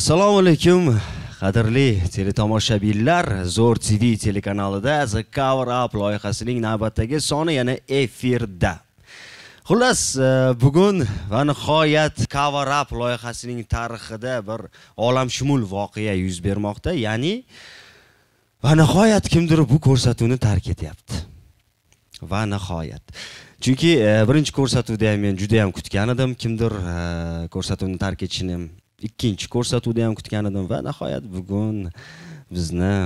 assalomu alaykum qadrli teletomoshabinlar. Zo'r tv telekanalida the cover up loyihasining navbatdagi soni yana efirda. Xullas e, bugun va nihoyat cover up loyihasining tarixida bir olamshumul voqea yuz bermoqda. Ya'ni va nihoyat kimdir bu ko'rsatuvni tark etyapti. Va nihoyat. Chunki e, birinchi ko'rsatuvda ham men juda ham kutgan edim. Kimdir e, ko'rsatuvni tark etishini ikkinchi ko'rsatuvda ham kutgan edim. Va nihoyat bugun bizni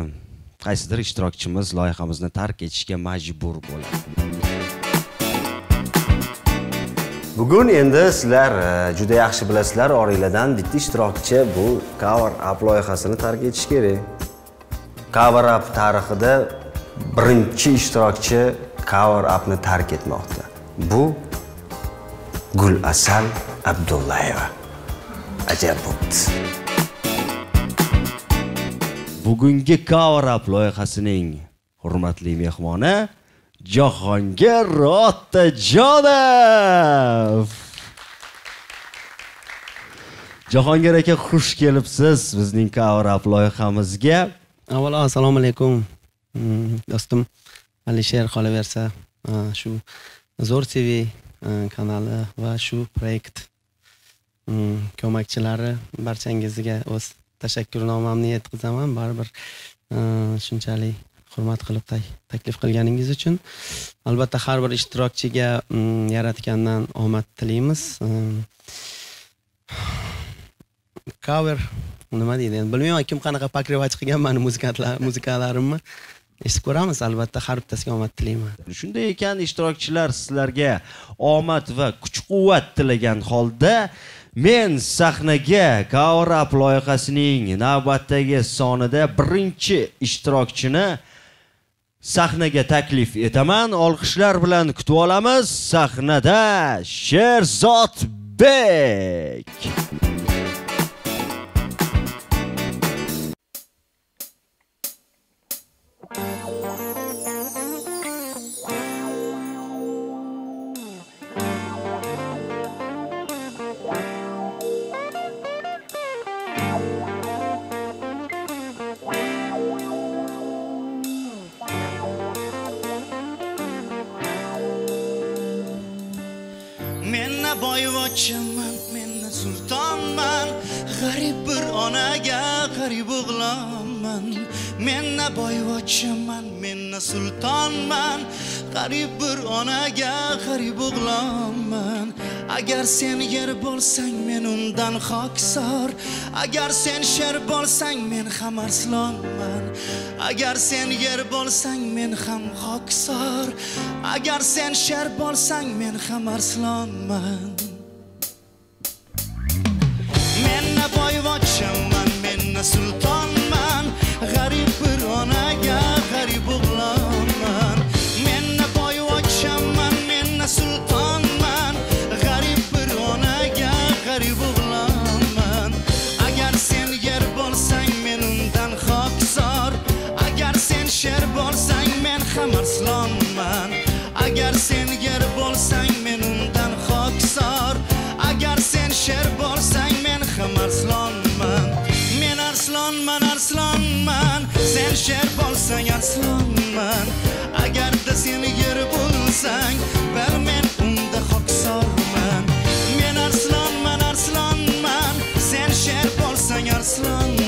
qaysidir ishtirokchimiz loyihamizni tark etishga majbur bo'ladi. Bugun endi sizlar e, juda yaxshi bilasizlar oranglardan bitta ishtirokchi bu cover up loyihasini tark etish kerak. Cover up tarixida birinchi ishtirokchi cover upni tark etmoqda. Bu gul asal abdullayeva. Ajab bo'pti bugungi cover up loyihasining hurmatli mehmoni jahongir otajonov jahongir aka xush kelibsiz bizning cover up loyihamizga avvalo assalomu alaykum. Mm, do'stim alisher qolaversa e, shu zo'r tv e, kanali va shu proyekt mm, ko'makchilari barchangizga o'z tashakkurnomamni yetkazaman baribir e, shunchalik hurmat qilib taklif qilganingiz uchun. Albatta har bir ishtirokchiga mm, yaratgandan omad tilaymiz. Mm. Cover nima deydi endi? Bilmayman kim qanaqa покрывать qilgan mani muzikalarimni eshitib ko'ramiz. Albatta har bittasiga omad tilayman. Shunday ekan ishtirokchilar sizlarga omad va kuch quvvat tilagan holda men sahnaga cover up loyihasining navbatdagi sonida birinchi ishtirokchini sahnaga taklif etaman olqishlar bilan kutib olamiz. Sahnada sherzodbek boyvachchaman men sultonman. G'arib bir onaga g'arib o'g'lonman. Agar sen yer bo'lsang men undan xoksor agar sen sher bo'lsang men ham arslonman. Agar sen yer bo'lsang men ham xoksor agar sen sher bo'lsang men ham arslonman. Men boyvachchaman men sulton. Bo'lsang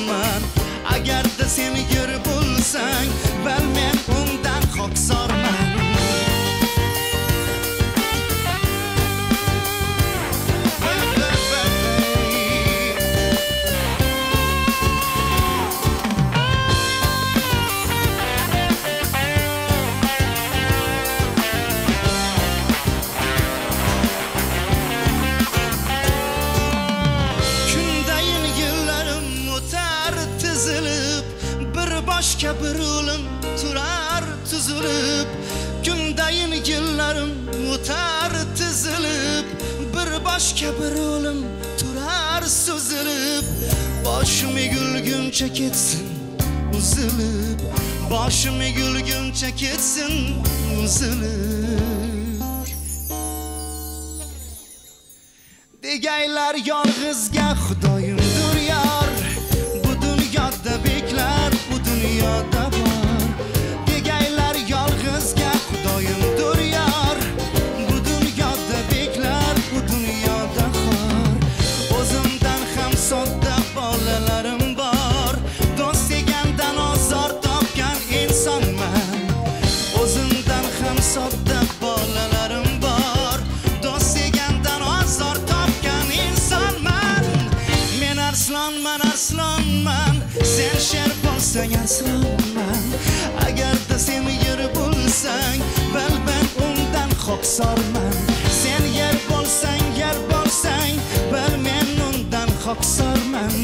quyosh kabi ro'lim turar so'zilib boshim egilguncha ketsin uzilib. Boshim egilguncha ketsin uzilib. Degaylar yolg'izga bo'lsang arslonman agarda sen yer bo'lsang bil men undan xoqsorman sen yer bo'lsang yer bo'lsang bal men undan xoqsorman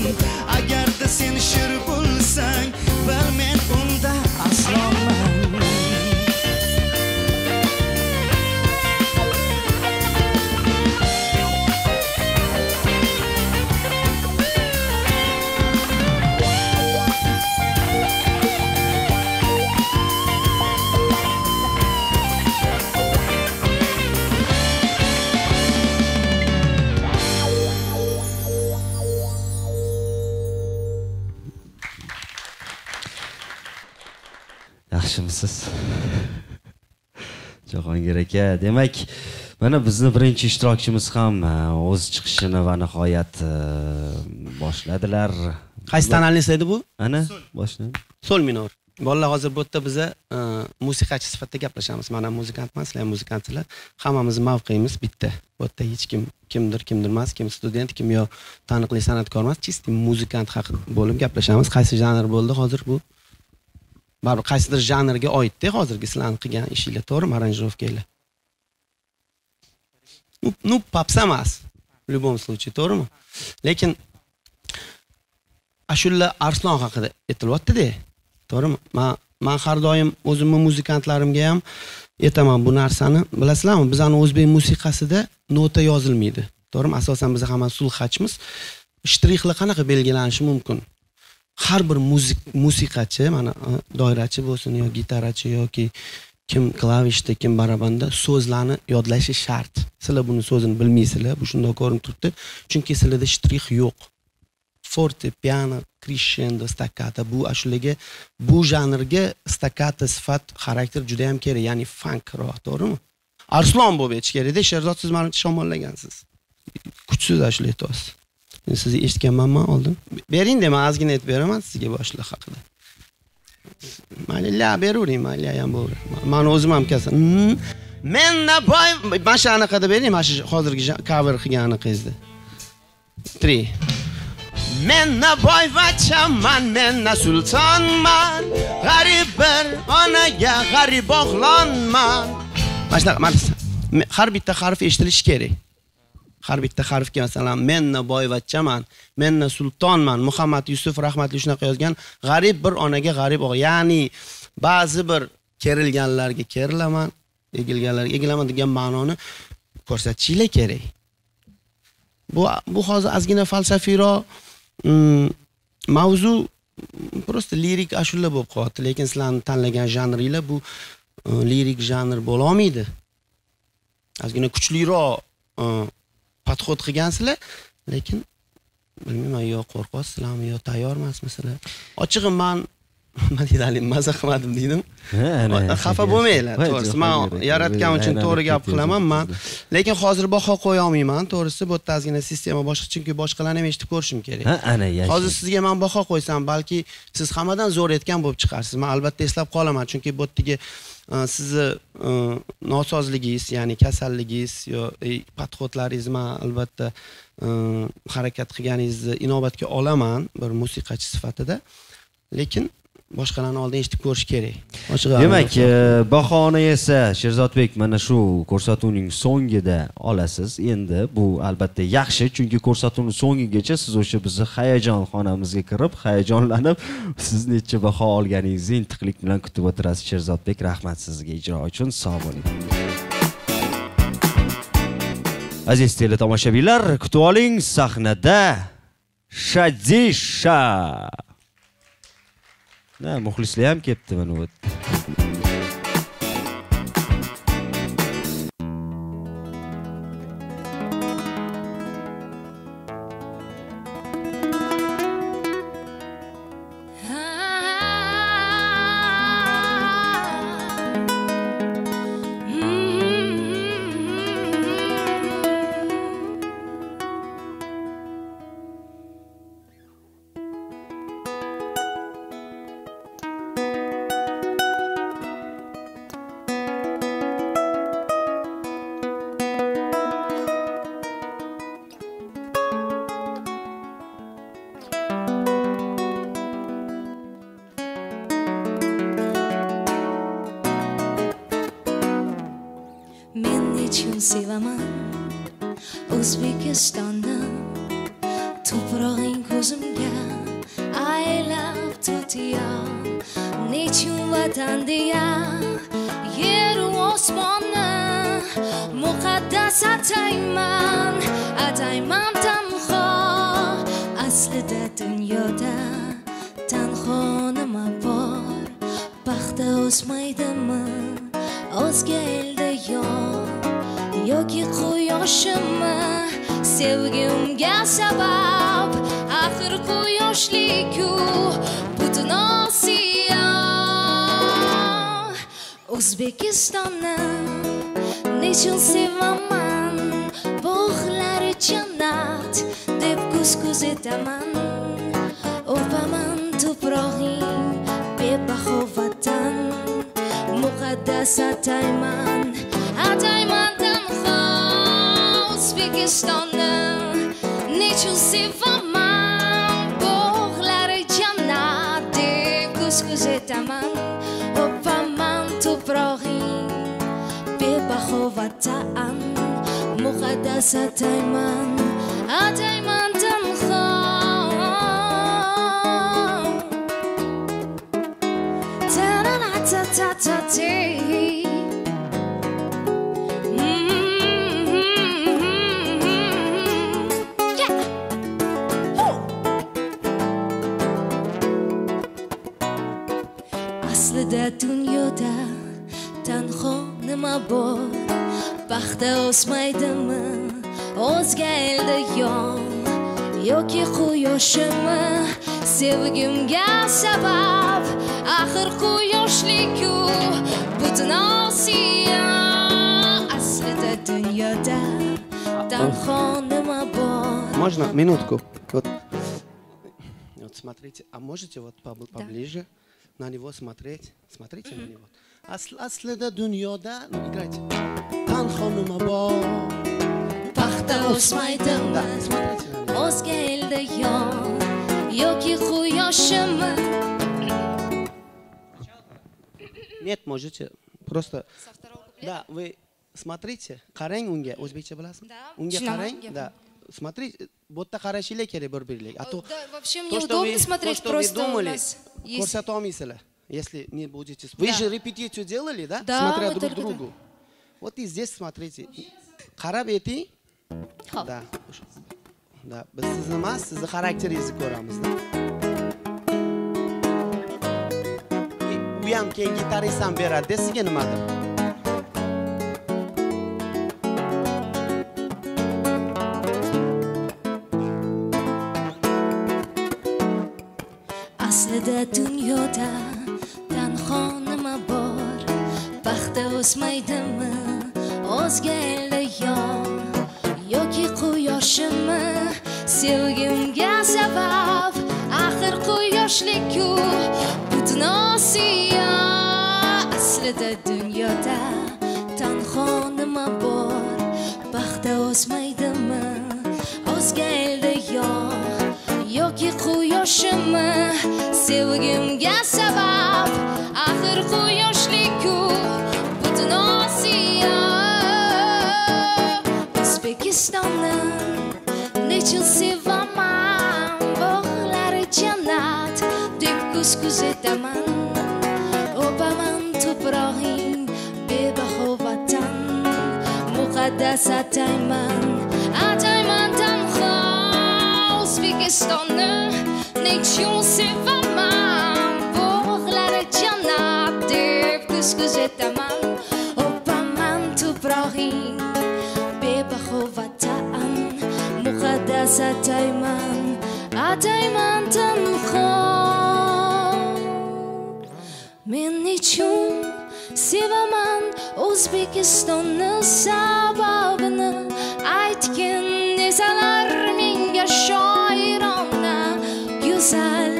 agarda sen shir bo'lsang aka. Demak mana bizni birinchi ishtirokchimiz ham e, o'z chiqishini va nihoyat e, boshladilar. Qaysi tonalniy edi bu? Ana boshladi. Sol minor. Bolalar hozir bu yerda biza e, musiqachi sifatida gaplashamiz. Man ham muzikantman sizlar ham muzikantsizlar hammamizni mavqeyimiz bitta. Bu yerda hech kim kimdir kimdir emas kim student kim yo taniqli san'atkor emas чистый muzikant haqida bo'lib gaplashamiz. Qaysi janr bo'ldi hozir bu? Baribir qaysidir janrga oidda hozirgi sizlarni qilgan ishinglar to'g'rimi aranjirovkanglar ну ну попса emas в любом случае to'g'rimi lekin ashula arslon haqida aytilyaptida to'g'rimi man man har doim o'zimni muzikantlarimga ham aytaman bu narsani bilasizlarmi bizani o'zbek musiqasida nota yozilmaydi to'g'rimi asosan biz hammamiz sulxachmiz shtrixlar qanaqa belgilanishi mumkin har bir muzik musiqachi mana doirachi bo'lsin yo gitarachi yoki kim klavishda kim barabanda so'zlarni yodlashi shart. Sizlar buni so'zini bilmaysizlar bu shundoq ko'rinib turibdi. Chunki sizlarda shtrix yo'q. Forte piano krishendo staccato bu ashulaga bu janrga staccato sifat xarakter juda yam kerak ya'ni funkroq to'g'rimi? Arslon bo'lib aytish kerakda sherzod siz manimcha shamollagansiz kuchsiz ashula aytyapsiz sizni eshitganmanman oldin? Beringda man ozgina aytib beraman sizga boshliq haqida. Mayli la beravering mayli ham bo'ldi mani o'zim ham kasal hmm. men naboy mana shu anaqada bering mana shu hozirgi cover qilgan anaqangizni tri menna men na sultonman. G'arib bir onaga g'arib o'g'lonman. Mana shunaqa har bitta harf eshitilishi kerak. Har bitta harfga masalan menna boyvachchaman menna sultonman muhammad yusuf rahmatli shunaqa yozgan g'arib bir onaga g'arib o'g'il ya'ni ba'zi bir kerilganlarga kerilaman egilganlarga egilaman degan ma'noni ko'rsatishinglar kerak. Bu bu hozir ozgina falsafiyroq mm, mavzu просто lirik ashula bo'lib qolyapti lekin sizlarni tanlagan janringlar bu e, lirik janr bo'lolmaydi. Ozgina kuchliroq e, podxod qilgansizlar lekin bilmayman yo qo'rqyapsizlarmi yo tayyor emasmisizlar ochig'i man nima deydi haligi maza qilmadim deydim Ha, xafa bo'lmanglar to'g'risi man yaratgan uchun to'g'ri gap qilaman man. Lekin hozir baho qo'ya olmayman to'g'risi bu yerda ozgina sistema boshqa chunki boshqalarni ham eshitib ko'rishim kerak. Ha ana hozir sizga man baho qo'ysam balki siz hammadan zo'r aytgan bo'lib chiqarsiz. Man albatta eslab qolaman chunki bu yerdagi Э, sizni э, nosozligingiz ya'ni kasalligingiz yo e, podxodlaringiz man albatta e, harakat qilganingizni inobatga olaman bir musiqachi sifatida. Lekin boshqalarni oldin eshitib ko'rish kerak. Ochig'i demak e, bahoni esa sherzodbek mana shu ko'rsatuvning so'ngida olasiz. Endi bu albatta yaxshi chunki ko'rsatuvning so'ngigacha siz o'sha bizni hayajon xonamizga kirib hayajonlanib siz necha baho olganingizni intiqlik bilan kutib o'tirasiz. Sherzodbek rahmat sizga ijro uchun. Sog' bo'ling. Aziz teletomoshabinlar kutib oling sahnada shadisha Ha, muxlislar ham kelibdi mana bu muqaddas atayman atayman tanho o'zbekistonni nechun sevaman bog'lari jannat deb ko'z ko'z etaman o'paman tuprog'ing bebaho vatan muqaddas bor paxta o'smaydimi o'zga elda yon yoki quyoshimi sevgimga sabab axir quyoshliku butun osiyo aslida dunyoda tanho nima bor Можно минутку? Вот, вот смотрите, а можете вот побл- поближе на него смотреть? Смотрите на него. Асл- Аслida dunyoda играйте. Tanho nima bor? paxta o'smaydimi o'zga elda yon yoki quyoshimi Нет, можете просто... Да, вы смотрите, qarang unga, o'zbekcha bilasizmi? Да, Unga qarang, да. Смотрите, bu yerda qarashinglar kerak bir-birlik. А то Да, вообще мне то, удобно вы, смотреть, то, что вы просто у думали, нас есть- если не будете. Вы Да. же репетицию делали, да? Да, Смотря мы друг другу. Вот и здесь смотрите. Hop. Да. Да, biz sizni emas, sizni xarakteringizni ko'ramizda. U ham keyin gitarist ham beradi, nimadir. Paxta o'zga elda yon yoki quyoshimi sevgimga sabab axir quyoshlikku butun osiyo aslida dunyoda tanho nima bor. Baxta o'smaydimi? O'zga elda yon yoki quyoshimi sevgimga sabab axir quyoshlikku nechun sevaman bog'lari jannat deb ko'z ko'z etaman o'paman tuprog'ing bebaho vatan muqaddas atayman atayman tanho o'zbekistonni nechun sevaman kuzataman o'paman tuprog'ing bebaho muqaddas atayman atayman tanho men nechun sevaman o'zbekistonni sababini aytgin desalar menga shoirona go'zal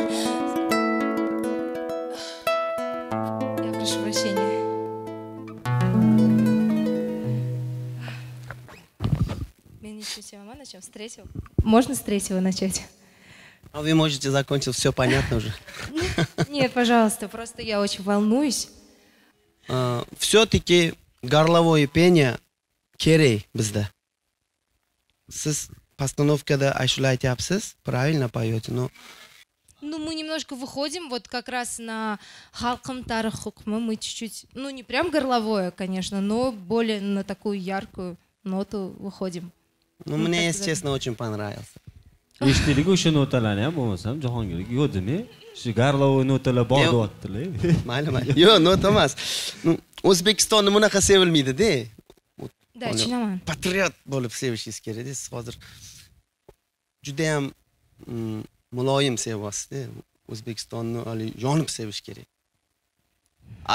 Еще севама начнем с третьего. Можно с третьего начать? А вы можете закончить, все понятно уже. Нет, пожалуйста, просто я очень волнуюсь. все-таки горловое пение kerak bizda siz постановкада ashula aytyapsiz правильно поете но Ну, мы немножко выходим вот как раз на Халкам Тарах Хукмы. Мы чуть-чуть, ну, не прям горловое, конечно, но более на такую яркую ноту выходим. Ну мне если честно очень понравился. Eshitdik o'sha notalarni ham bo'lmasam jahongir ko'rdimi shu garlovый notalar bor deyaptilar mayli mayli. Yo'q nota emas. Ну o'zbekistonni bunaqa sevilmaydida Да. Чинаман. patriot bo'lib sevishingiz kerakda siz hozir judayam mm, muloyim sevyapsizda o'zbekistonni haligi yonib sevish kerak.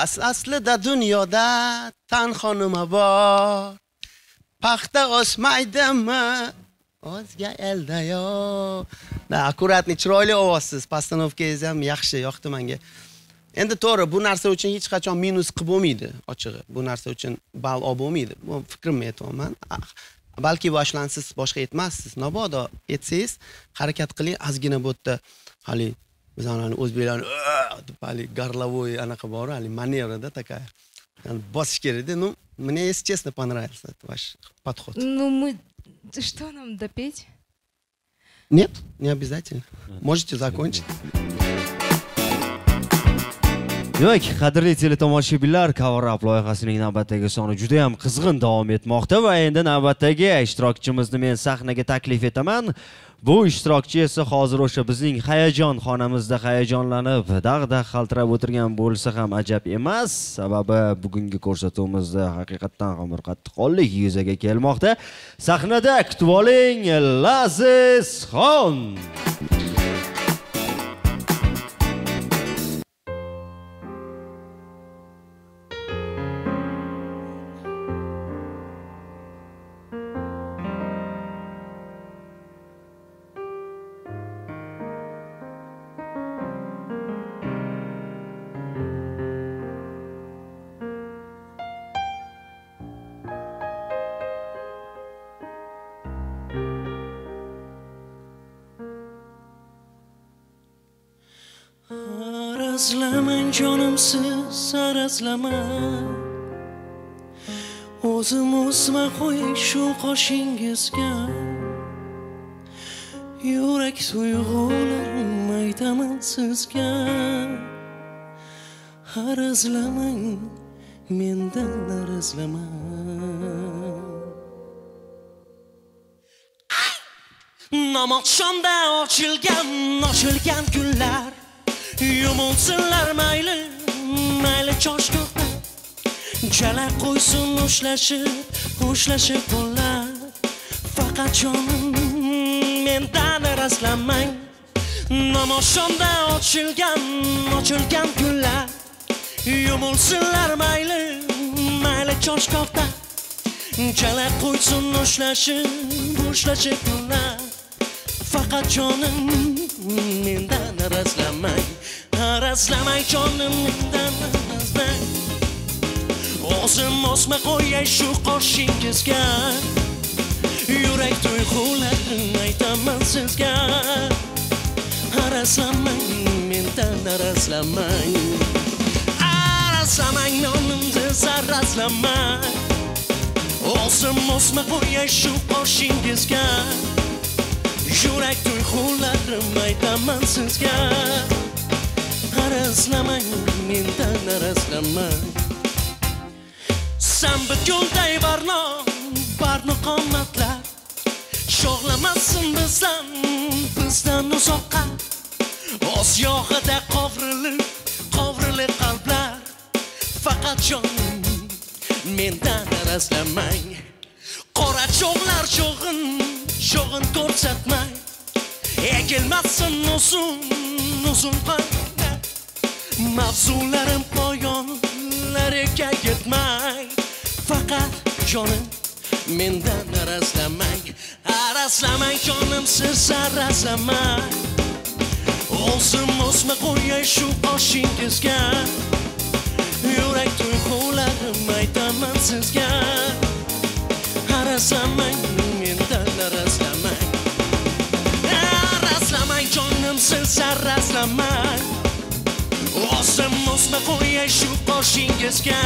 As aslida dunyoda tanho nima bor paxta o'smaydimi? O'zga elda yo'q da akkuratniy chiroyli ovozsiz. Postanovkangiz ham yaxshi yoqdi menga endi to'g'ri bu narsa uchun hech qachon minus qilib bo'lmaydi ochig'i. Bu narsa uchun ball olib bo'lmaydi. Bu fikrimni aytyapman balki boshlan siz boshqa aytmassiz. Mabodo aytsangiz harakat qiling ozgina bu yerda haligi bizani o'zbeklarni deb haligi горловой anaqa bor haligi manevrada такая Yani bosish kerakda ну мне если честно понравился этот ваш подход. Ну, мы... Что нам допеть? нет не обязательно. Можете закончить. Demak qadrli teletomoshabinlar cover up loyihasining navbatdagi soni juda ham qizg'in davom etmoqda va endi navbatdagi ishtirokchimizni men sahnaga taklif etaman bu ishtirokchi esa hozir o'sha bizning hayajon xonamizda hayajonlanib dag'da qaltirab o'tirgan bo'lsa ham ajab emas. Sababi bugungi ko'rsatuvimizda haqiqatdan ham bir qattiqqonlik yuzaga kelmoqda. Sahnada kutib oling lazizxon arazlamang jonimsiz arazlamang o'zim o'sma qo'ying shu qoshingizga yurak tuyg'ularim aytaman sizga arazlamang mendan arazlamang namoqshomda ochilgan ochilgan kunlar yumulsinlar mayli mayli choshgohda jala qo'ysin ushlashib ushlashib qo'llar. Faqat jonim mendan arazlamang namoshonda ochilgan ochilgan gullar yumulsinlar mayli mayli choshgohda jala qo'ysin ushlashib ushlashib qo'llar. Faqat jonim mendan arazlamang arazlamang jonim o'zim osma qo'yay shu qoshingizga yurak tuyg'ularim aytaman sizga arazlamang mendan arazlamang arazlamang nonimsiz arazlamang o'zim osma qo'yay shu qoshingizga yurak tuyg'ularim aytaman sizga arazlamang mendan arazlamang san butunday barno barno qomatlar sho'g'lamasin bizdan bizdan uzoqqa. Osiyohida qovrilib qovrilib qalblar faqat jonim mendan arazlamang qora cho'g'lar cho'g'in cho'g'in ko'rsatmang egilmasin uzun uzun qalb mavzularim poyonlariga yetmay faqat jonim mendan arazlamang arazlamang jonim siz arazlamang. O'zim o'sma qo'yay shu oshingizga yurak tuyg'ularim aytaman sizga. Arazlamang mendan arazlamang arazlamang jonim siz arazlamang. O'zim o'sma qo'yay shu boshingizga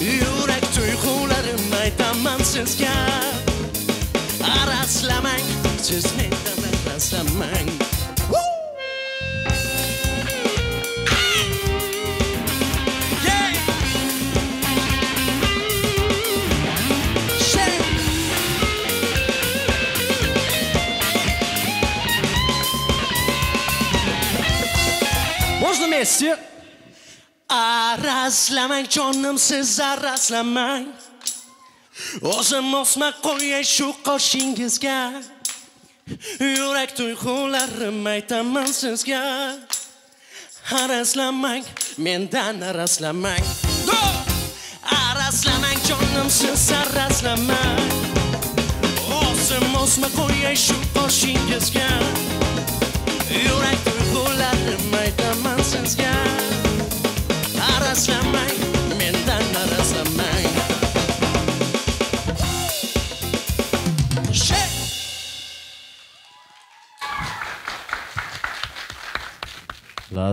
yurak tuyg'ularim aytaman sizga. Araslamang siz mendan arazlamang вместе? Arazlamang jonim siz arazlamang O'zim osma qo'yay shu qoshingizga Yurak tuyg'ularim aytaman sizga. Arazlamang mendan arazlamang Go! Arazlamang jonim siz arazlamang O'zim osma qo'yay shu qoshingizga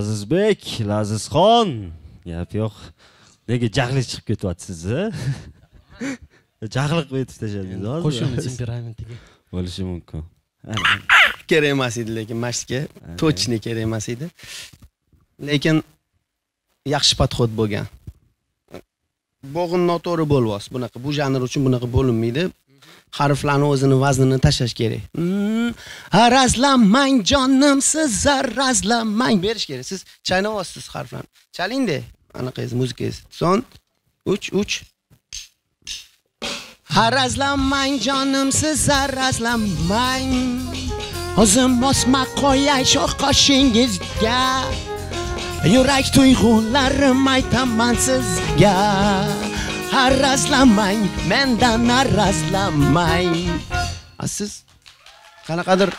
lazizbek lazizxon gap yo'q. Nega jahli chiqib ketyapsiz a? Jahli qilib aytib tashladingiz hozir qo'shiqni temperamentiga. Bo'lishi mumkin. Kerak emas edi lekin mashqga точно kerak emas edi. Lekin yaxshi подход bo'lgan. Bo'g'in noto'g'ri bo'lyapti bunaqa bu janr uchun bunaqa bo'linmaydi harflarni o'zini vaznini tashlash kerak. Hmm. Razlamang jonim siz arazlamang berish kerak. Siz chaynayapsiz harflarni. Chalingda anaqangiz muzikangiz. Son uch uch. Harazlamang jonim siz arazlamang O'zim osma qo'yay shoh qoshingizga. Yurak tuyg'ularim aytaman sizga. Arazlamang mendan arazlamang A siz qanaqadir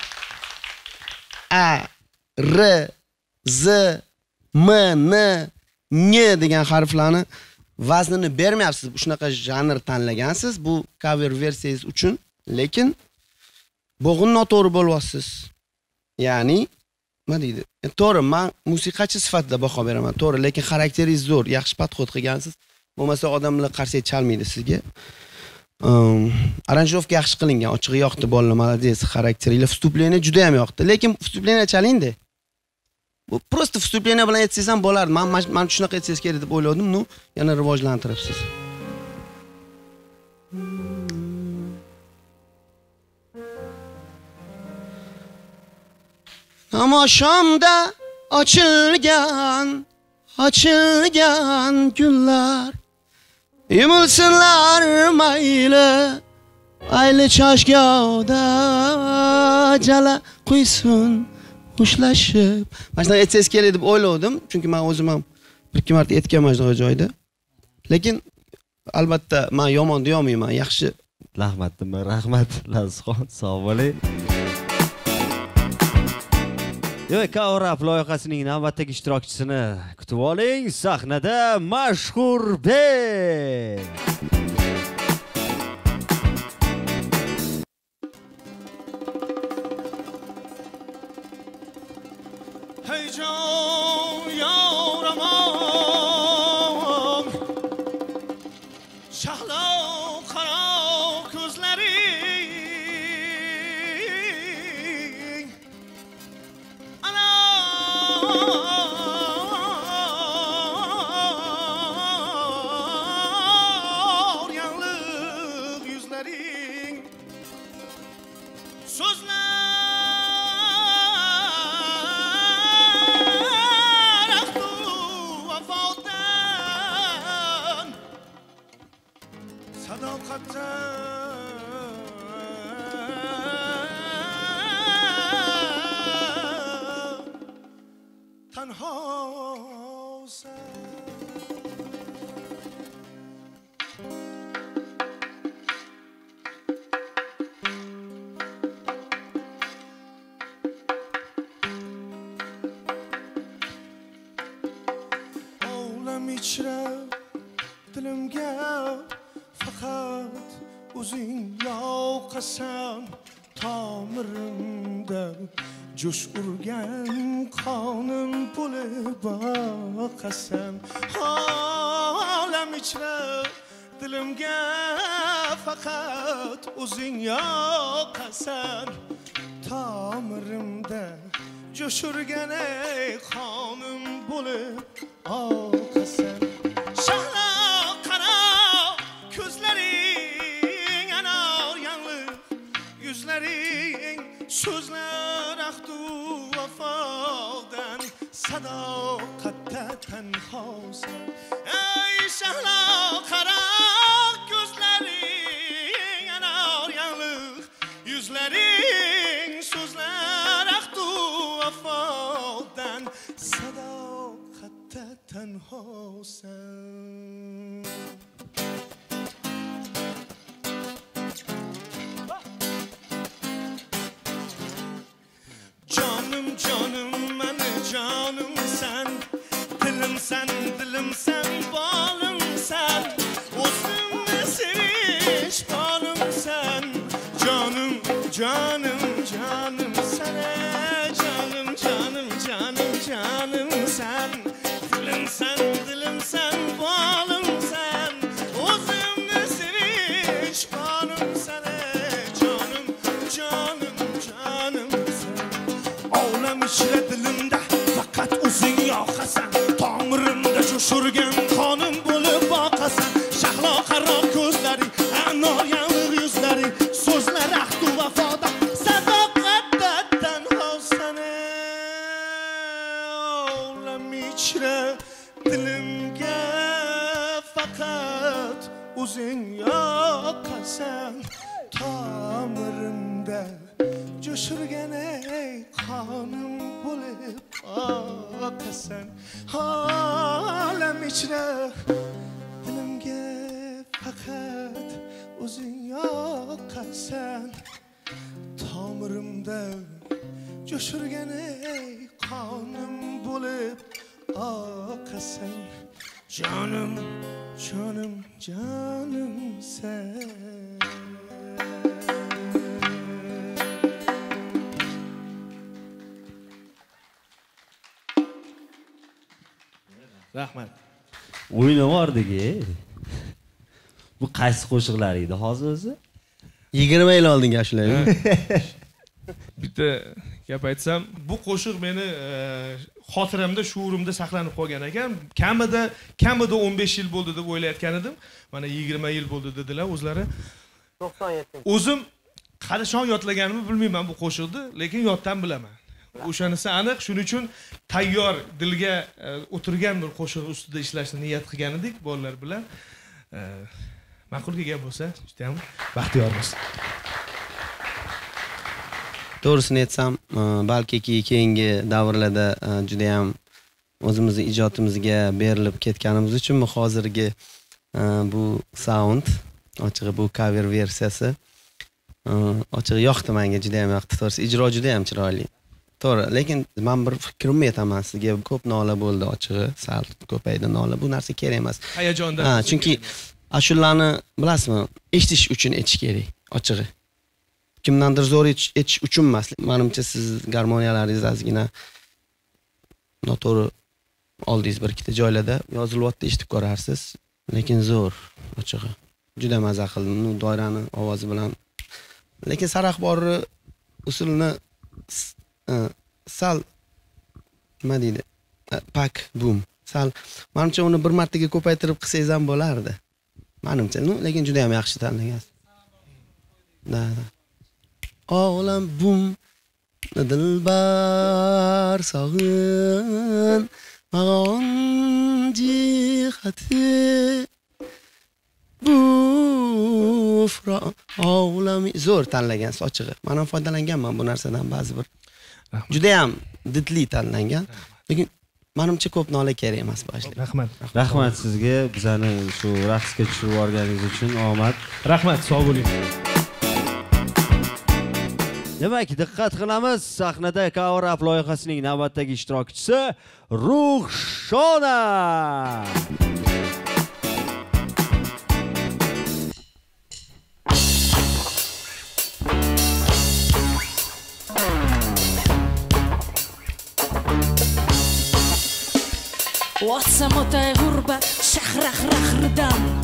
a r z m n n degan harflarni vaznini bermayapsiz. Shunaqa janr tanlagansiz. Bu cover versiyangiz uchun. Lekin bo'g'in noto'g'ri bo'lyapsiz ya'ni nima deydi? E, to'g'ri man musiqachi sifatida baho beraman. To'g'ri lekin xarakteringiz zo'r yaxshi подход qilgansiz. bo'lmasa odamlar qarsak chalmaydi sizga Um, aranjirovka yaxshi qilingan ochig'i yoqdi bolalar молодец xarakteringlar вступление juda ham yoqdi lekin вступление chalingda bu просто вступление bilan aytsangiz ham bo'lardi man man shunaqa aytsangiz kerak deb o'yladim ну yana rivojlantiribsiz Namoshomda ochilgan ochilgan gullar Yumulsinlar mayli. Ayli choshgohda jala quysin ushlashib. Mana shunaqa aytsangiz kerak deb o'ylovdim. Chunki man o'zim ham bir ikki marta aytganman shunaqa joyda. Lekin albatta man yomon deyolmayman yaxshi. Rahmat nima rahmat lazizxon sog' bo'ling. Demak kavrap loyihasining navbatdagi ishtirokchisini kutib oling. Sahnada mashhur tomirimda jo'sh urgan qonim bo'lib oqasan olam ichra dilimga faqat o'zing yoqasan tomirimda jo'sh urgan ey qonim tənha olsa Ey şəhla qaraq gözlərin Anar yanıq yüzlərin Sözlər əxtu vəfadan Sədaqətdə tənha Canım canım məni canım sən Dilim sen dilim sen balım sen. O'zimni sevish balım sen. Canım canım canım koşur jo'shirgan ey qonim bo'lib oqasan olam ichra dilimga faqat o'zing yoqasan tomirimda jo'shirgan ey qonim bo'lib oqasan jonim jonim jonim sen rahmat. O'ynavordik e bu qaysi qo'shiqlar edi hozir o'zi? Yigirma yil oldingi ashulayu bitta gap aytsam. Bu qo'shiq meni e, xotiramda shuurimda saqlanib qolgan ekan. Kamida kamida 15 yil bo'ldi deb o'ylayotgan edim. Mana 20 yil bo'ldi dedilar o'zlari. To'qson yettinchi. O'zim qachon yodlaganimni bilmayman bu qo'shiqni lekin yoddan bilaman o'shanisi aniq. Shuning uchun tayyor dilga e, o'tirgan bir qo'shiq ustida ishlashni niyat qilgan edik bolalar bilan e, ma'qul kelgan bo'lsa judayam baxtiyormiz. To'g'risini aytsam balkiki balki keyingi davrlarda judayam o'zimizni ijodimizga berilib ketganimiz uchunmi hozirgi bu sound ochig'i bu cover versiyasi ochig'i yoqdi menga judayam yoqdi. To'g'risi ijro judayam chiroyli. To'g'ri lekin man bir fikrimni aytaman sizga. Ko'p nola bo'ldi ochig'i sal ko'paydi nola. Bu narsa kerak emas. Hayajondan ha chunki ashulani bilasizmi eshitish uchun aytish kerak ochig'i. Kimdandir zo'r aytish uchun emas. Manimcha siz garmoniyalaringiz ozgina noto'g'ri oldingiz bir ikkita joylarda yozilyapti eshitib ko'rarsiz. Lekin zo'r ochig'i. Juda maza qildim doirani ovozi bilan. Lekin saraxborni e, sal nima deydi pak bum sal manimcha uni bir martaga ko'paytirib qilsangiz ham bo'lardi manimcha ну lekin juda ham yaxshi tanlagansiz да да. O'g'lim bum dilbar sog'in mag'on jihati bu o'g'lim zo'r tanlagansiz ochig'i man ham foydalanganman bu narsadan ba'zi bir judayam didli tanlangan. Lekin manimcha ko'p nola kerak emas boshida rahmat. rahmat. Sizga bizani shu raqsga tushirib yuborganingiz uchun omad. Rahmat sog' bo'ling. Demak diqqat qilamiz sahnada cover up loyihasining navbatdagi ishtirokchisi ruhshona وسموتاي غربة شخرخ رخردان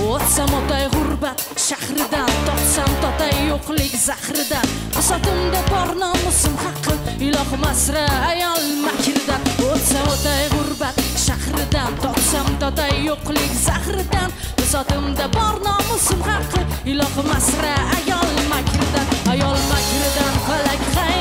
وسموتاي غربة شخردان تقسم تطي يقلق زخردان قصتمدا بار ناموسم حقل إله مصر أيال مكردان وسموتاي غربة shahridan topsam dada yo'qlik zahridan bisotimda bor nomusim haqi ilohim asra ayol makridan ayol makridan falak hay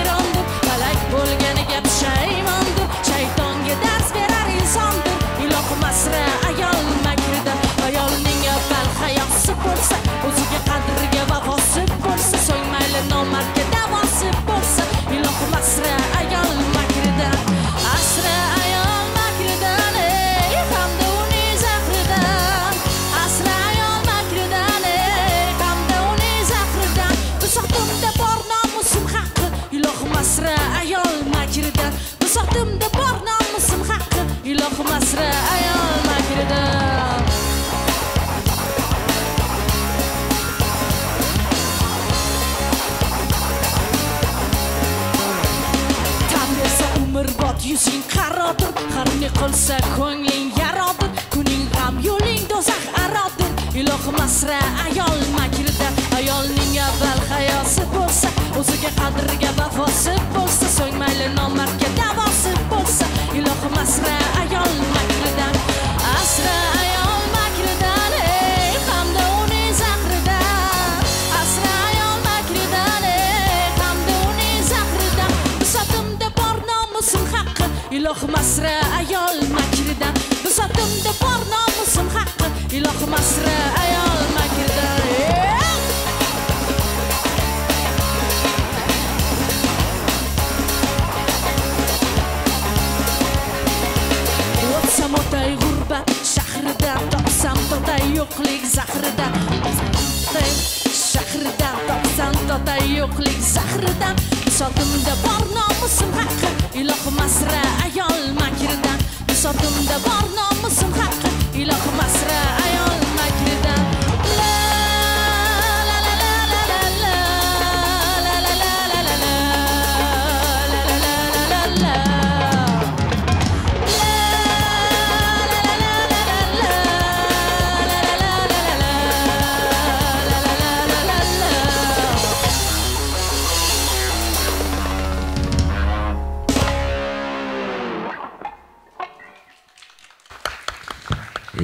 yuzing qarodir har ne qilsa ko'ngling yarodir kuning ham yo'ling do'zax arodir. Ilohim asra ayol makrida ayolning avval hayosi bo'lsa o'ziga qadriga vafosi bo'lsa so'ng mayli nomardga davosi bo'lsa ilohim asra ayol makridan asra ayol ilohim asra ayol makridan bisotimda bor nomusim haqqi. Ilohim asra ayol makridan o'tsam o'tay g'urbat shahridan topsam totay yo'qlik zahridan O'tay shahridan topsam totay yo'qlik zahridan bisotimda bor nomusim haqqi ilohim asra ayol makridan bisotimda bor nomusim haqqi ilohim asra ayol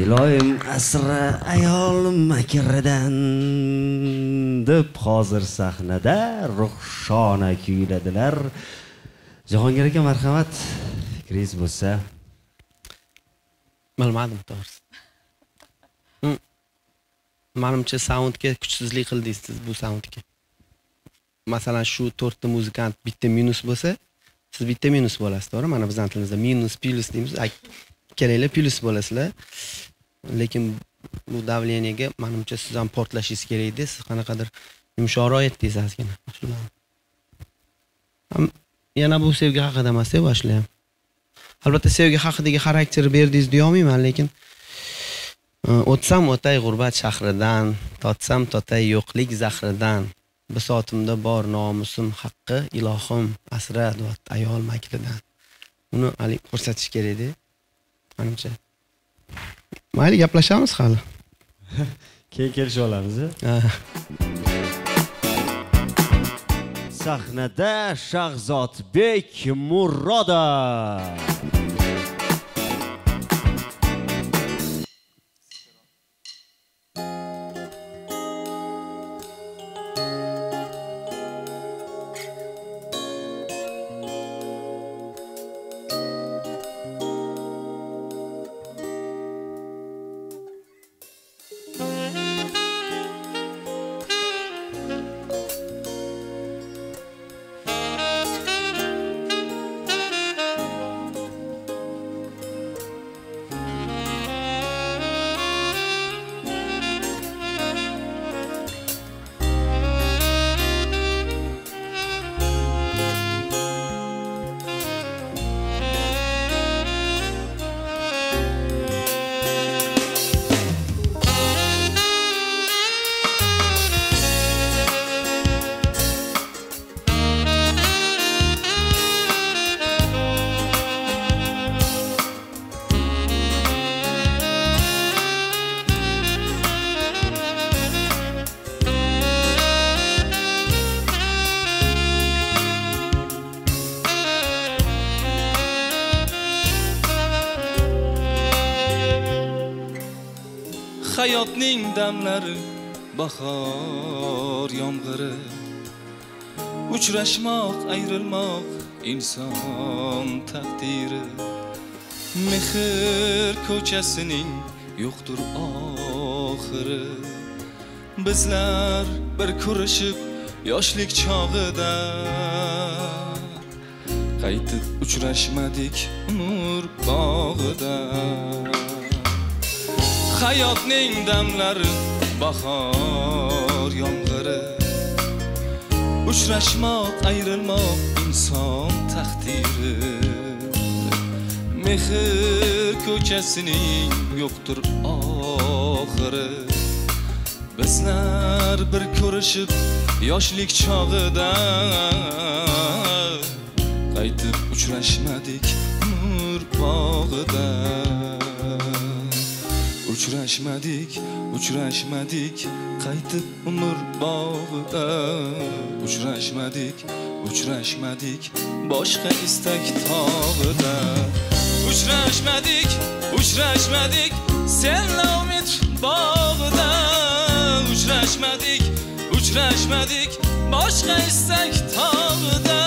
iloyim asra ayol makridan deb hozir sahnada ruhshona kuyladilar. Jahongir aka marhamat. Fikringiz bo'lsa. Bilmadim to'g'risi. Manimcha saundga kuchsizlik qildingiz siz bu saundga masalan shu to'rtta muzikant bitta minus bo'lsa siz bitta minus bo'lasiz to'g'ri? Mana bizani tilimizda minus plus deymiz. Ikkalanglar plus bo'lasizlar. Lekin bu davleniyaga manimcha siz ham portlashingiz kerak edi. Siz qanaqadir yumshoqroq aytdingiz ozgina Ham- yana bu sevgi haqida emas-da albatta sevgi haqidagi xarakter berdingiz deyolmayman lekin e, o'tsam o'tay g'urbat shahridan totsam totay yo'qlik zahridan. Bisotimda bor nomusim haqqi ilohim asra deyapti ayol makridan. Uni haligi ko'rsatish kerakda manimcha. Mayli gaplashamiz hali. Keyin kelishib olamiz Ha. sahnada shahzodbek murodov hayotning damlari bahor yomg'iri. Uchrashmoq ayrilmoq inson taqdiri. Mehr ko'chasining yo'qdir oxiri. Bizlar bir ko'rishib yoshlik chog'ida. Qaytib uchrashmadik umr bog'ida. Hayotning damlari bahor yomg'iri. Uchrashmoq ayrilmoq inson taqdiri. Mehr ko'chasining yo'qdir oxiri. Bizlar bir ko'rishib yoshlik chog'ida qaytib uchrashmadik umr bog'ida. Uchrashmadik uchrashmadik qaytib umr bog'ida. Uchrashmadik uchrashmadik boshqa istak tog'ida. Uchrashmadik uchrashmadik senla umid bog'ida. Uchrashmadik uchrashmadik boshqa istak tog'ida.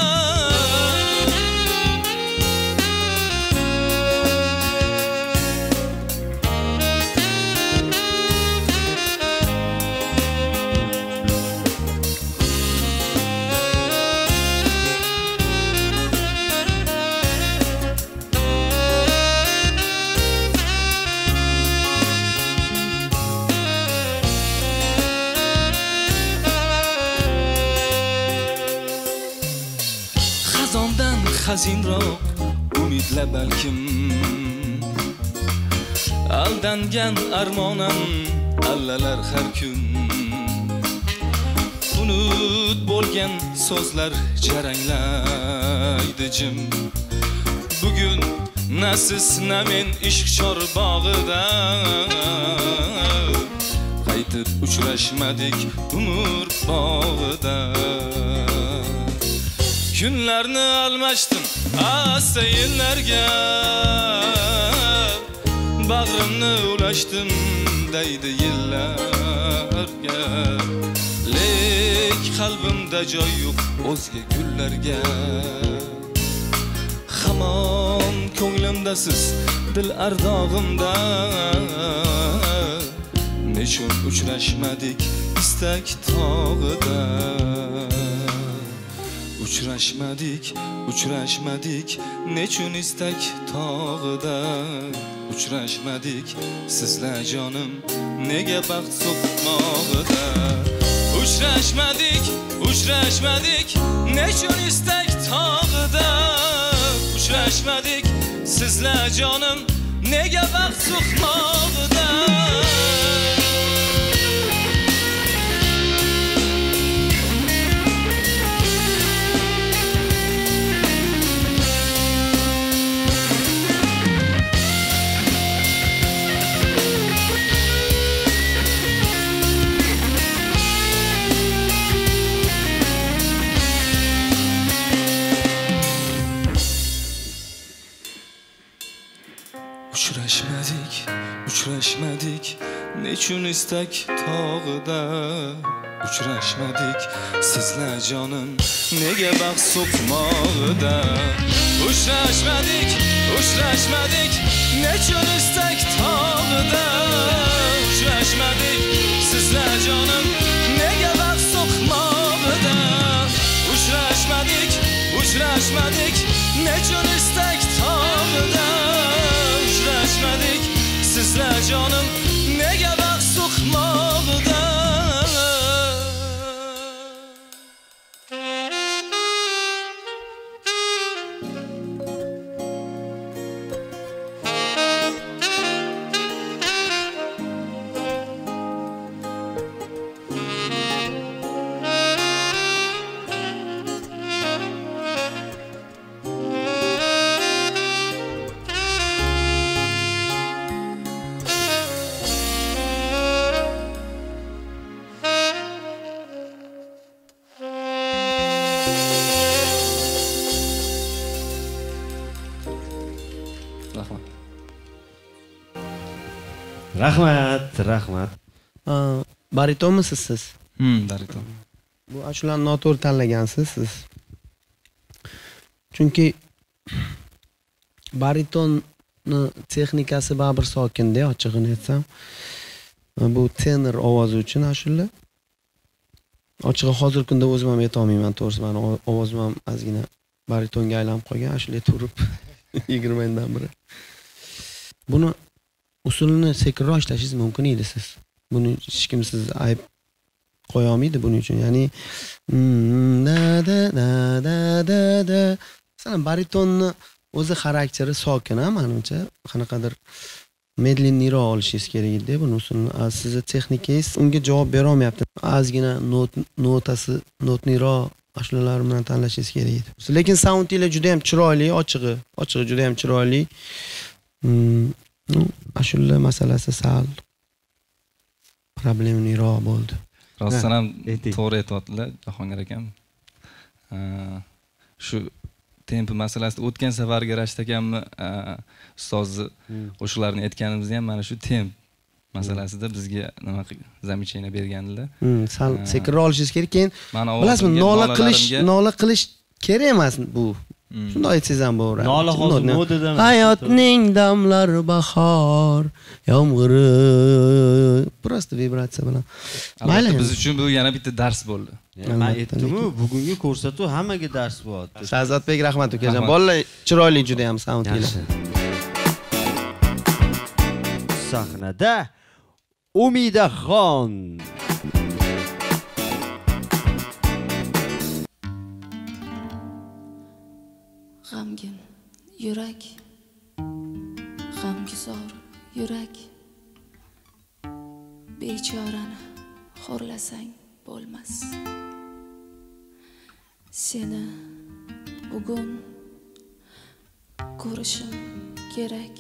Xazondan umidla balkim. Aldangan armonam allalar har kun. Unut bo'lgan so'zlar jaranglaydi jim. Bugun na siz na men ishq chor bog'ida. Qaytib uchrashmadik umr bog'ida. Kunlarni almashdim asayinlarga Bag'rimni ulashdim deydi yillarga. Lek qalbimda joy yo'q o'zga gullarga. Hamon ko'nglimdasiz dil ardog'imda. Nechun uchrashmadik istak tog'ida? Uchrashmadik uchrashmadik nechun istak tog'ida uchrashmadik sizlar jonim nega baxt so'qmog'ida? Uchrashmadik uchrashmadik nechun istak tog'ida uchrashmadik sizlar jonim nega baxt so'qmog'ida? Uchrashmadik nechun istak tog'ida uchrashmadik sizlar jonim nega baxt so'qmog'ida uchrashmadik uchrashmadik nechun istak tog'ida uchrashmadik sizlar jonim nega baxt so'qmog'ida uchrashmadik uchrashmadik nechun rahmat rahmat. Baritonmisiz siz Hmm, bariton. bu ashulani noto'g'ri tanlagansiz siz chunki baritonni texnikasi baribir sokinda ochig'ini aytsam bu tenor ovozi uchun ashula ochig'i hozirgi kunda o'zim ham aytolmayman to'g'risi mani ovozim ham ozgina baritonga aylanib qolgan ashula turib yigirma yildan beri buni usulini sekinroq ishlashingiz mumkin edi siz. Buni hech kim sizni ayb qo'ya olmaydi buning uchun. Ya'ni mm, da da da da da da. Masalan baritonni o'zi xarakteri sokin a manimcha. Qanaqadir medlenniroq olishingiz kerak edida buni usulni sizni texnikangiz unga javob berolmayapti ozgina not notasi notniroq ashulalar bilan tanlashingiz kerak edi. Lekin saundinglar juda yam chiroyli ochig'i ochig'i juda yam chiroyli. Mm, ну, ashula masalasi sal. Problemliroq bo'ldi. Rostdan ham to'g'ri aytyaptilar jahongir akam. Shu tempi masalasida o'tgan safargi rashid akamni a, ustozni qo'shiqlarini aytganimizda ham mana shu temp masalasida bizga nima замечание bergandilar. Hmm, sal sekinroq olishingiz kerak keyin bilasizmi nola qilish nola qilish kerak emas bu Hmm. shundoq aytsangiz ham bo'laveradi Nola hozir Notni- modada emas. hayotning damlari bahor yomg'iri просто vibratsiya bilan mayli albatta endi. biz uchun bu yana bitta dars bo'ldi man Albatta, aytdimu bugungi ko'rsatuv hammaga dars bo'lyapti shahzodbek rahmat ukajon Rahmat. bolalar chiroyli juda ham sound yaxshi sahnada umidaxon g'amgin yurak g'amguzor yurak. Bechorani xo'rlasang bo'lmas. Seni bugun ko'rishim kerak.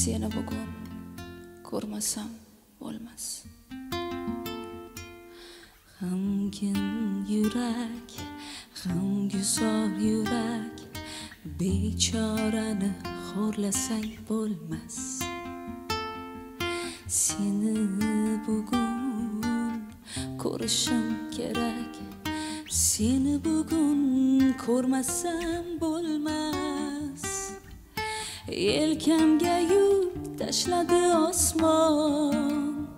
Seni bugun ko'rmasam bo'lmas. G'amgin yurak. G'amguzor yurak? Bechorani xo'rlasang bo'lmas. Seni bugun ko'rishim kerak. Seni bugun ko'rmasam bo'lmas. Yelkamga yuk tashladi osmon.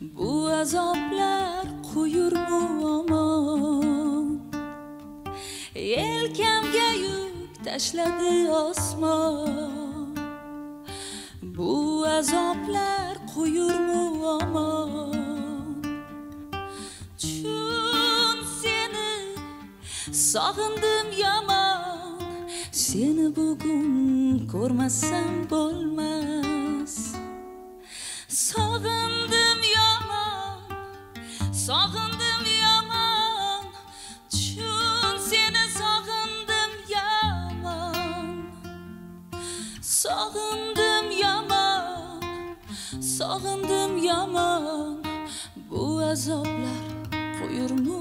Bu azoblar quyur muammo yelkamga yuk tashladi osmon. Bu azoblar quyurmi omon chun seni sog'indim yomon seni bugun ko'rmasam bo'lmas sog'indim yomon sog'indim yomon bu azoblar qo'yurmu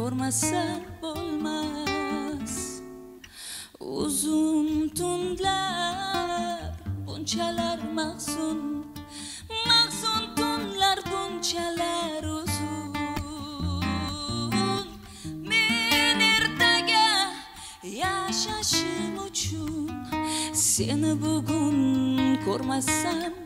kormasa olmaz. Uzun tunlar bunchalar mahzun. Mahzun tunlar bunchalar uzun. Men ertaga yashashim uchun Seni bugun ko'rmasam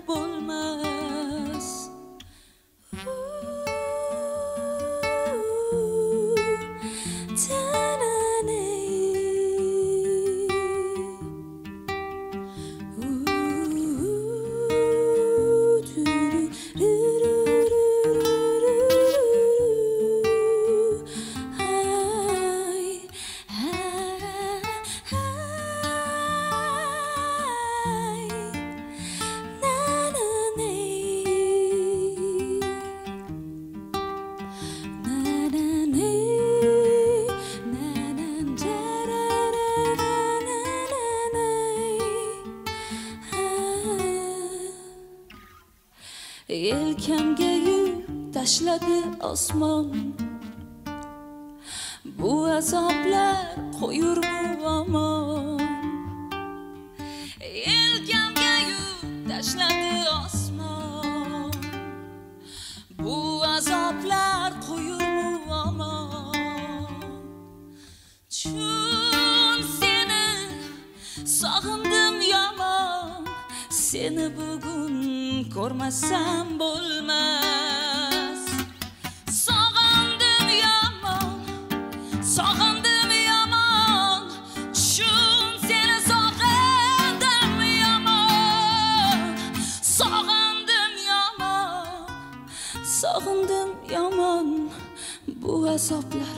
azoblar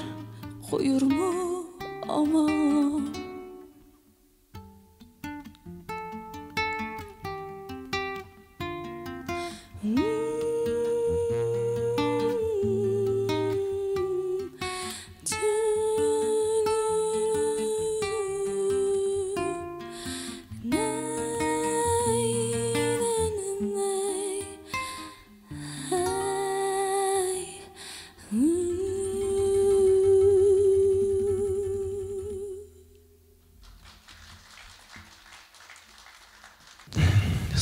qo'yurmu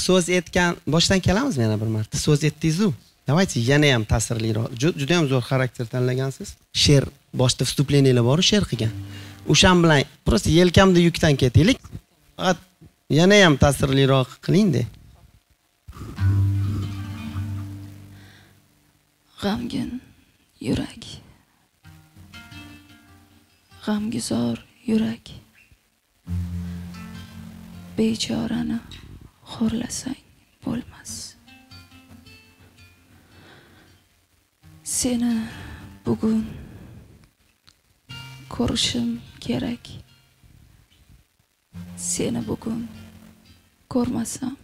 so'z aytgan boshdan kelamizmi yana bir marta? So'z aytdingizu давайте yana ham ta'sirliroq. Juda ham zo'r xarakter tanlagansiz. She'r boshida вступлениелар boru she'r qilgan. O'shan bilan просто yelkamni yukdan ketaylik. Faqat yana ham ta'sirliroq qilingda g'amgin yurak. G'amgizor yurak. Bechorani xo'rlasang bo'lmas. Seni bugun ko'rishim kerak. Seni bugun ko'rmasam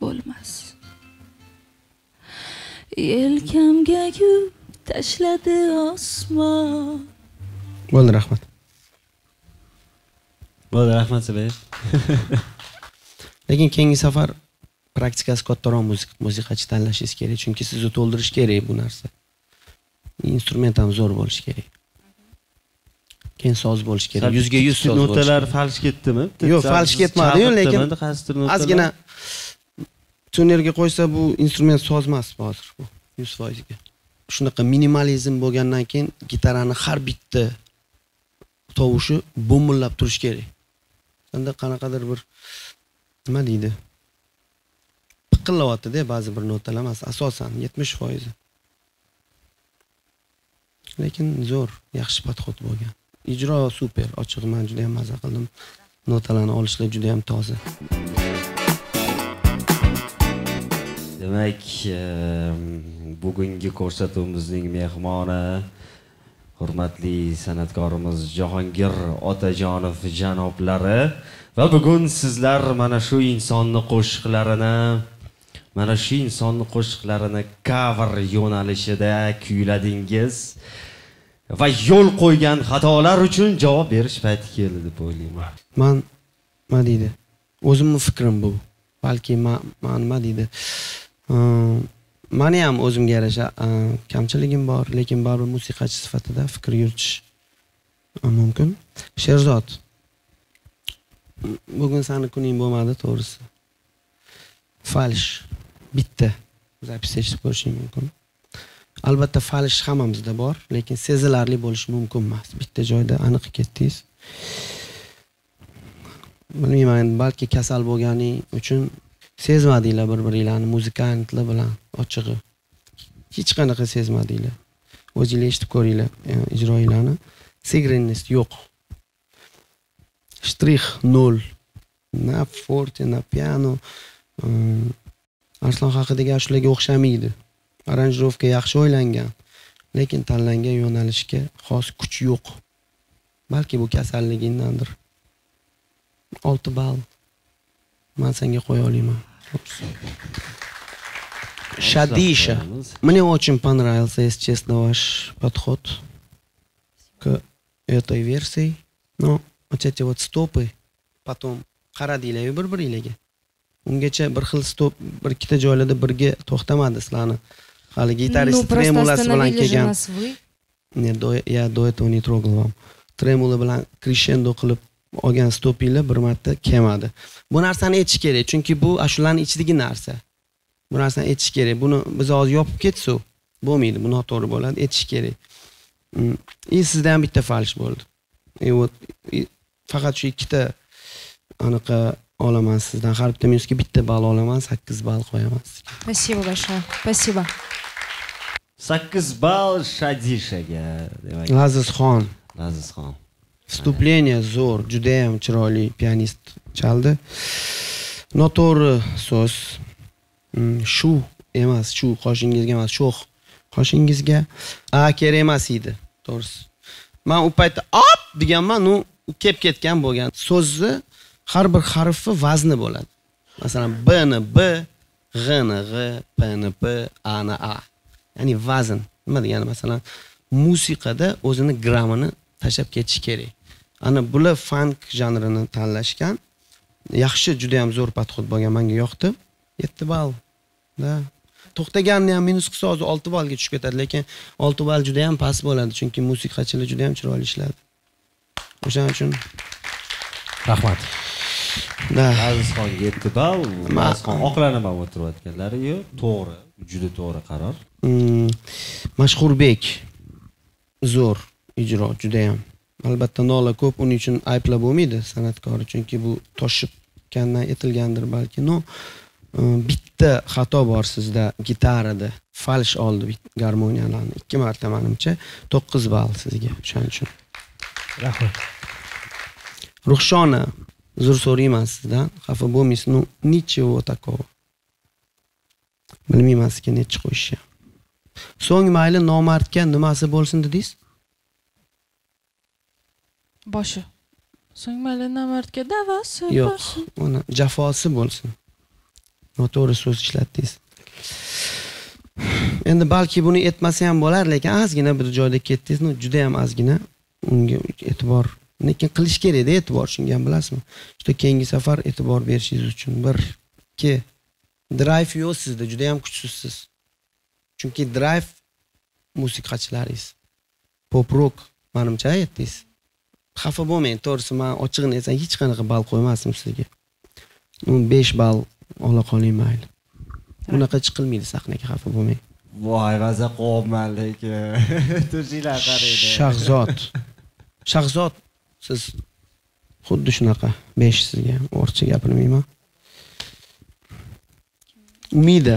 bo'lmas. Yelkamga yuk tashladi osmon. Bo'ldi rahmat. Bo'ldi rahmat zubayr lekin keyingi safar praktikasi kattaroq musiqachi tanlashingiz kerak chunki sizni to'ldirish kerak bu narsa. Instrument ham zo'r bo'lishi kerak. Keyin soz bo'lishi kerak. Yuzga yuz soz notalar falsh ketdimi? Yo'q, falsh ketmadi-yu, lekin ozgina tunerga qo'ysa bu instrument soz emas hozir bu yuz foizga shunaqa minimalizm bo'lgandan keyin gitarani har bitta tovushi bo'millab turishi kerak. Unda qanaqadir bir nima deydi? Piqillayotdi-da ba'zi bir notalar. Emas asosan yetmish foizi lekin zo'r yaxshi podxod bo'lgan. Ijro super ochig'i man juda yam maza qildim. Notalarni olishlar juda yam toza. Demak ehm, bugungi ko'rsatuvimizning mehmoni hurmatli san'atkorimiz jahongir otajonov janoblari. Va bugun sizlar mana shu insonni qo'shiqlarini mana shu insonni qo'shiqlarini kavr yo'nalishida kuyladingiz. Va yo'l qo'ygan xatolar uchun javob berish payti keldi deb o'ylayman. Man nima deydi. O'zimni fikrim bu. Balki man nima deydi. Mani ham o'zimga yarasha kamchiligim bor lekin baribir musiqachi sifatida fikr yuritish mumkin. Sherzod. Bugun sani kuning bo'lmadi to'g'risi. Falsh. Bitta. Zapis eshitib ko'rishing mumkin. Albatta falsh hammamizda bor lekin sezilarli bo'lishi mumkin emas. Bitta joyda aniq ketdingiz. Bilmayman balki kasal bo'lganing uchun sezmadinglar bir biringlarni muzikantlar bilan ochig'i. Hech qanaqa sezmadinglar o'zinglar eshitib ko'ringlar e, ijroinglarni sigrenность yo'q. Shtrix nol. Na forte na piano. Mm, arslon haqidagi shularga o'xshamaydi. Aranjirovka yaxshi o'ylangan lekin tanlangan yo'nalishga xos kuch yo'q. Balki bu kasalligingdandir olti ball. Man senga qo'ya olaman Шадиша. Мне очень понравился, если честно, ваш подход к этой версии. Но вот эти вот стопы потом qaradinglar bir biringlarga ungacha bir xil stop bir ikkita joylarda birga to'xtamadi sizlarni hali gitarist tremulasi bilan kelgan нас вы. Не, до, я до этого не трогал вам. Tremolo bilan krishendo qilib olgan stopinglar bir marta kelmadi. Bu narsani aytish kerak, chunki bu ashulani ichidagi narsa. Bu narsani aytish kerak. Buni biz hozir yopib ketsak, bo'lmaydi, bu noto'g'ri bo'ladi, aytish kerak. Mm. И sizda ham bitta falsh bo'ldi. И вот faqat shu ikkita anaqa olaman sizdan har bitta minusga bitta ball olaman, 8 ball qo'yaman sizga. Спасибо большое. Спасибо. sakkiz ball shadishaga demak Lazizxon lazizxon Вступление zo'r, juda ham chiroyli pianist chaldi. Noto'g'ri so'z. Shu emas, shu qoshingizga emas, sho'x qoshingizga a kerak emas edi, to'g'risi. Men u paytda op deganman, u u kelib ketgan bo'lgan. So'zni har bir harfi vazni bo'ladi. Masalan, b ni b, g ni g, p ni p, a ni a. Ya'ni vazn. Nima degani masalan, musiqada o'zini grammini tashlab ketish kerak. Ana bular funk janrini tanlashgan. Yaxshi, juda ham zo'r podxod bo'lgan, menga yoqdi. 7 ball. Da. To'xtaganni ham minus qilsa hozir 6 ballga tushib ketadi, lekin 6 ball juda ham past bo'ladi, chunki musiqachilar juda ham chiroyli ishladi. O'shaning uchun rahmat da. lazizxonga yetti ball lazizxon oqlanaman o'tirayotganlari yo'q to'g'ri juda to'g'ri qaror Mm, Mashhurbek zo'r ijro juda ham. Albatta nola ko'p uning uchun ayblab bo'lmaydi san'atkori chunki bu toshibgandan aytilgandir balki. No mm, bitta xato bor sizda gitarada falsh oldi garmoniyalarni ikki marta menimcha 9 ball sizga o'shaning uchun. rahmat Ruxshona uzr so'rayman sizdan, xafa bo'lmaysiz. Ну, ничего такого. Bilmayman sizga nechi qo'yishni. So'ng mayli nomardga nimasi bo'lsin dedingiz? Boshi so'ng mayli namardga davasi Yo'q, uni jafosi bo'lsin. Noto'g'ri so'z ishlatdingiz. Endi balki buni aytmasa ham bo'lar, lekin ozgina bir joyda ketdingiz, no, juda ham ozgina unga e'tibor lekin qilish kerakda e'tibor shunga ham bilasizmi? Juda keyingi safar e'tibor berishingiz uchun bir, ikki drive yo'q sizda, juda ham kuchsizsiz. Chunki drive musiqachilaringiz. Pop rock menimcha aytdingiz. Xafa bo'lmang, to'g'risi men ochig'ini aytsam hech qanaqa ball qo'ymasdim sizga. U 5 ball ola qoling mayli. Bunaqa chiqilmaydi sahnaga xafa bo'lmang. voy maza qo'yapman lekin turishinglar qaraydi Shahzod. Shahzod siz xuddi shunaqa 5 sizga o'rcha gapirmayman. Umida.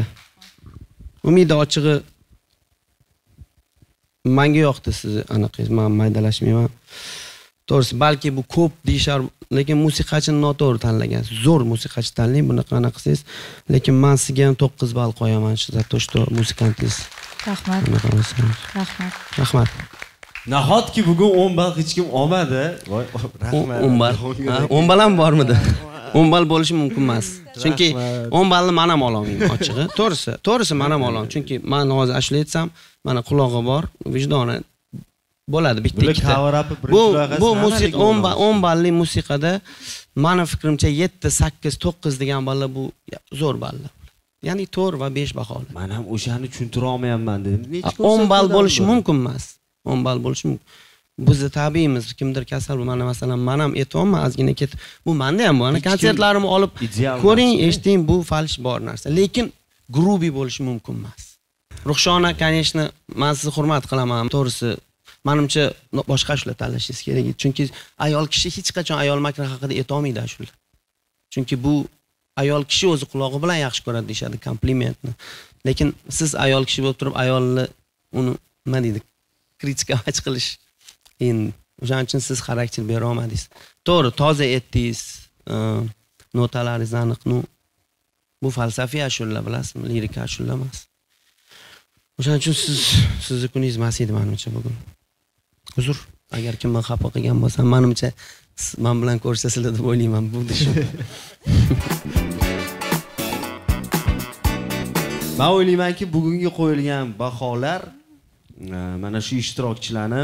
Umida ochig'i menga yoqdi sizni anaqangiz, men maydalashmayman. To'g'risi, balki bu ko'p deyishar, lekin musiqachini noto'g'ri tanlagansiz. Zo'r musiqachi tanlang, bunaqa anaqa qilsangiz, lekin men sizga ham 9 ball qo'yaman shu за то, что musikantingiz Rahmat. Rahmat. Rahmat. nahotki bugun 10 ball hech kim olmadi voy rahmat 10 ball. 10 ball ham bormidi? 10 ball bo'lishi mumkin emas. Chunki. 10 ballni men ham ololmayman ochig'i. To'g'risi, to'g'risi men ham olaman. Chunki men hozir ashula aytsam, mana qulog'i bor, vijdoni bo'ladi bitta ikkita. Bu bu musiqa 10 ba- 10 balli musiqada mani fikrimcha 7, 8, 9 degan ballar bu zo'r ballar. Ya'ni 4 va 5 baholi. man ham o'shani tushuntira olmayapman dedim 10 ball bo'lishi mumkin emas. 10 ball bo'lishi mumkin. Bizni tabiiymiz, kimdir kasal mana masalan men ham aytyapman, ozgina ketib. Bu menda ham bor. Konsertlarimni olib ko'ring, eshiting, bu falsh bor narsa. Lekin grubiy bo'lishi mumkin emas. Ruxshona, конечно, men sizni hurmat qilaman. To'g'risi, menimcha boshqa ashula tanlashingiz kerak. Edi. Chunki ayol kishi hech qachon ayol makri haqida aytolmaydi ashula. chunki bu ayol kishi o'zi qulog'i bilan yaxshi ko'radi deyishadi komplimentni. Lekin siz ayol kishi bo'lib turib ayolni uni nima deydi kritikovать qilish qiyin o'shaning uchun siz xarakter bera olmadingiz to'g'ri toza aytdingiz e, notalaringiz aniq. Ну bu falsafiy ashula bilasizmi? Lirika ashula emas. O'shaning uchun siz sizni kuningiz emas edi manimcha bugun. Uzr agar kimni xafa qilgan bo'lsam manimcha man bilan ko'rishasizlar deb o'ylayman bu man o'ylaymanki bugungi qo'yilgan baholar e, mana shu ishtirokchilarni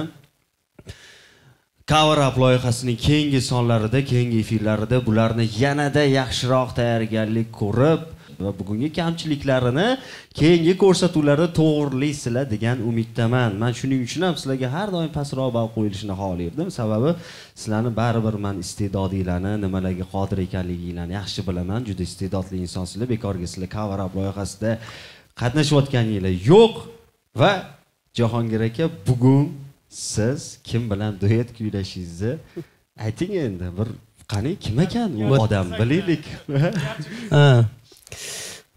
cover up loyihasining keyingi sonlarida keyingi efirlarida bularni yanada yaxshiroq tayyorgarlik ko'rib va bugungi kamchiliklarini keyingi ko'rsatuvlarda to'g'rilaysizlar degan umiddaman. Man shuning uchun ham sizlarga har doim pastroq ball qo'yilishini xohlardim sababi sizlarni baribir man iste'dodinglarni nimalarga qodir ekanliginglarni yaxshi bilaman. Juda iste'dodli insonsizlar bekorga sizlar cover up loyihasida qatnashayotganinglar yo'q va jahongir aka bugun siz kim bilan duet kuylashingizni ayting endi bir qani kim ekan u odam bilaylik. Ha.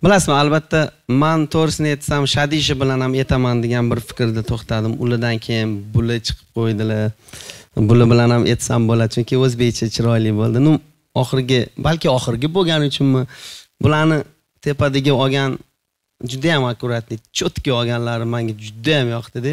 Bilasizmi albatta man to'g'risini aytsam shadisha bilan ham aytaman degan bir fikrda to'xtadim. Ulardan keyin buli chiqib qo'ydilar. Buli bilan ham aytsam bo'ladi chunki o'zbekcha chiroyli bo'ldi. Ну oxirgi balki oxirgi bo'lgani uchunmi bularni tepadagi olgan judayam akkuratniy cho'tki olganlari manga judayam yoqdida.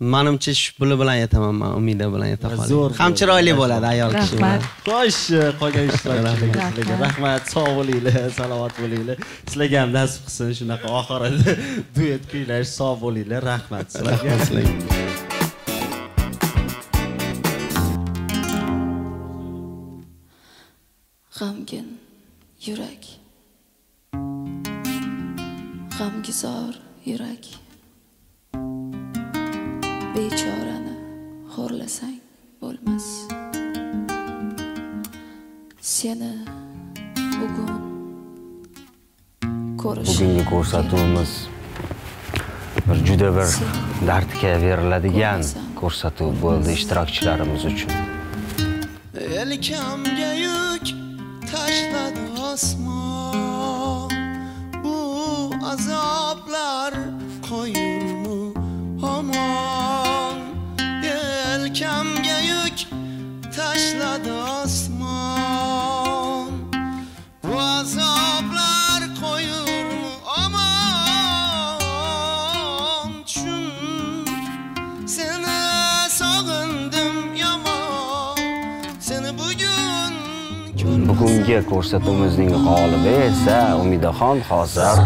Manimcha shu bular bilan aytaman man umida bilan ayta Zo'r qolaman ham chiroyli bo'ladi ayol kishi. Rahmat. Xo'sh qolgan ishtirokchilarga rahmat. sog' bo'linglar salomat bo'linglar. Sizlarga ham nasib qilsin shunaqa oxirida duet kuylash sog' bo'linglar. Rahmat sizlarga. Rahmat sizlarga. g'amgin yurak. G'amgizor yurak bechorani xo'rlasang bo'lmas. Seni bugun bugungi ko'rsatuvimiz bir juda bir dardga beriladigan ko'rsatuv bo'ldi ishtirokchilarimiz uchun. Yelkamga yük tashladi osmon. Bu azoblar qoyilmu hamon seni sog'indim yomon Seni bugun bugungi ko'rsatuvimizning g'olibi esa umidaxon hozir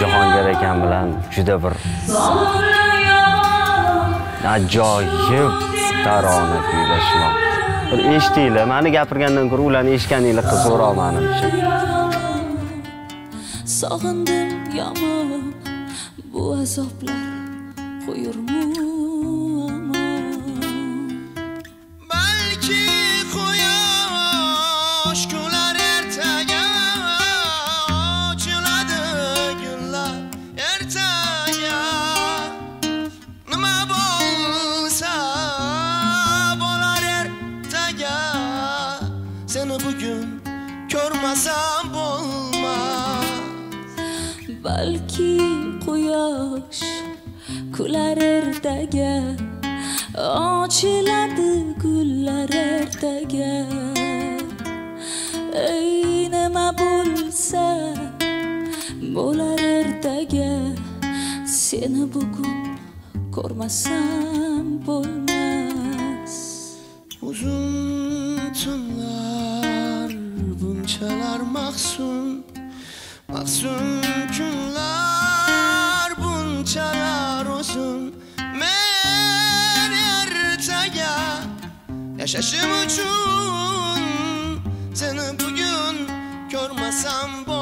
jahongir akam bilan juda bir ajoyib tarona kuylashmoqda eshitinglar mani gapirgandan ko'ra ularni eshitganinglar qiziqroq manimcha sog'indim yomon. Bu azoblar qo'yurmi kular ertaga ochiladi gullar ertaga ey nima bo'lsa bo'lar ertaga seni bugun ko'rmasam bo'lmas uzun tunlar bunchalar mahzun. Mahzun kunlar yashashim uchun seni bugun ko'rmasam bo'lmas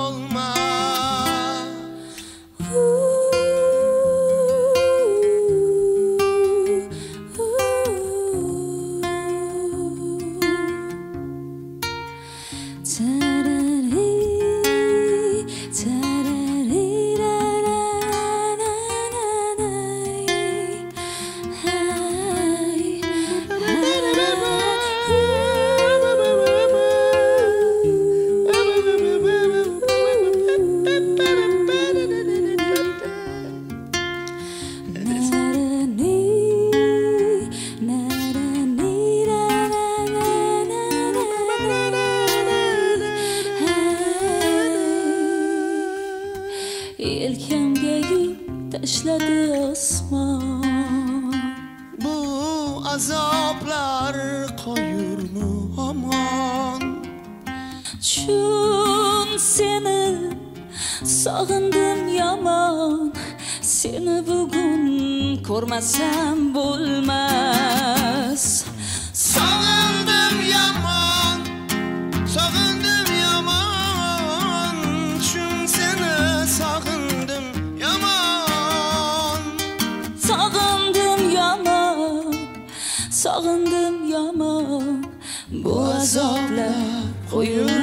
tashladi osmon bu azoblar qoyurmi omon chun seni sog'indim yomon seni bugun ko'rmasam bo'lmas azoblar